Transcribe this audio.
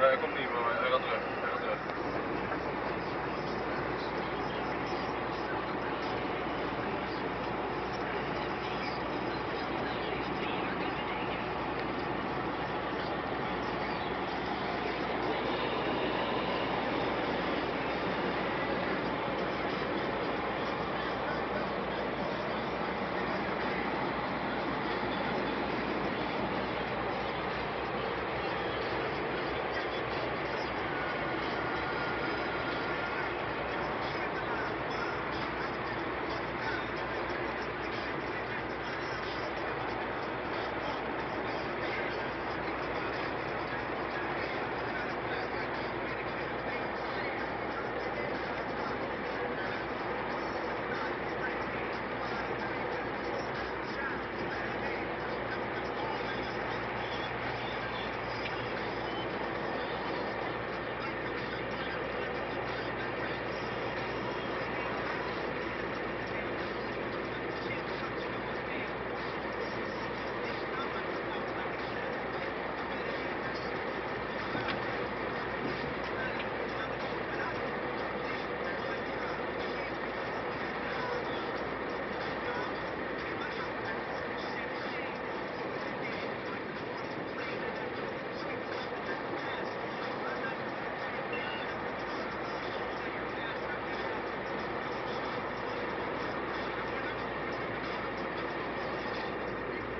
Nee, hij komt niet, maar hij gaat terug.